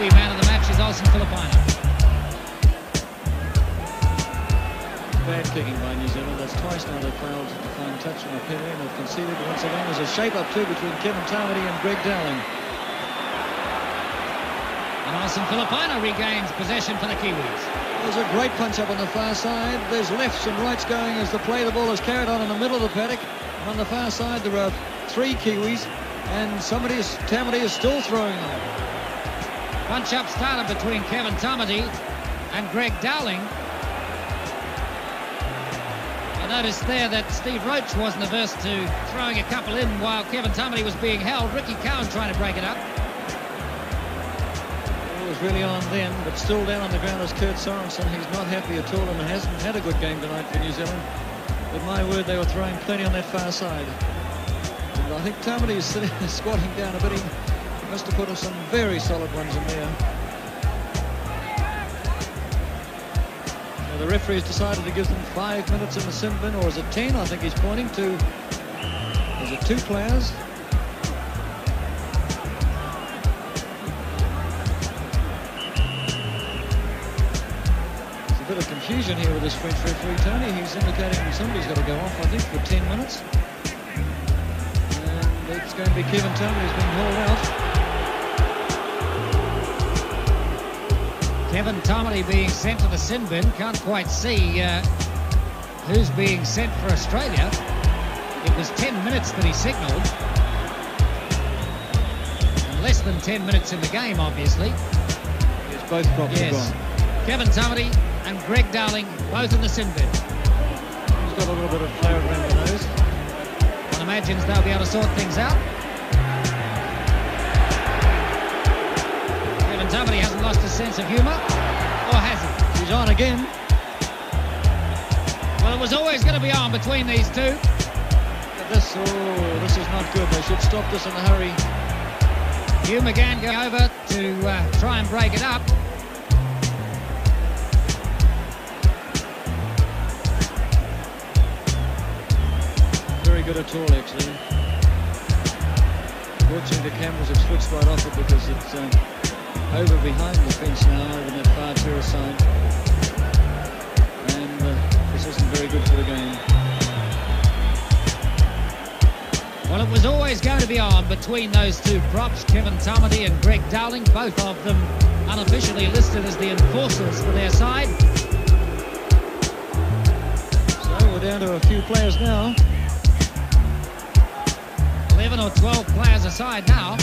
Kiwi man of the match is Olsen Filipaina. Bad kicking by New Zealand. That's twice now they've failed to find touch on a penalty and they've conceded once again. There's a shape-up too between Kevin Tamati and Greg Dowling. And Olsen Filipaina regains possession for the Kiwis. There's a great punch up on the far side. There's lefts and rights going as the play the ball is carried on in the middle of the paddock. On the far side there are three Kiwis and somebody is, Tamati is still throwing them. Punch up started between Kevin Tamati and Greg Dowling. I noticed there that Steve Roach wasn't averse to throwing a couple in while Kevin Tamati was being held. Ricky Cowan trying to break it up. It was really on then, but still down on the ground is Kurt Sorensen. He's not happy at all and hasn't had a good game tonight for New Zealand. But my word, they were throwing plenty on that far side. And I think Tamati is sitting, squatting down a bit. He must have put us some very solid ones in there. the referee has decided to give them five minutes in the sin bin, or is it ten? I think he's pointing to. Is it two players? There's a bit of confusion here with this French referee, Tony. He's indicating somebody's got to go off, I think, for 10 minutes. And it's going to be Kevin Tamati who's being hauled out. Kevin Tamati being sent to the sin bin. Can't quite see uh, who's being sent for Australia. It was 10 minutes that he signalled. And less than 10 minutes in the game, obviously. Yes, both props yes. gone. Kevin Tamati and Greg Dowling, both in the sin bin. He's got a little bit of flair around the nose. One imagines they'll be able to sort things out. Sense of humour, or has he? He's on again. Well, it was always going to be on between these two. This, oh, this is not good. They should stop this in a hurry. Hugh McGahan going over to uh, try and break it up. Very good at all, actually. Fortunately, the cameras have switched right off it because it's... Uh, over behind the fence now, over that far terrace side. And uh, this isn't very good for the game. Well, it was always going to be on between those two props, Kevin Tamati and Greg Dowling, both of them unofficially listed as the enforcers for their side. So we're down to a few players now. 11 or 12 players aside now.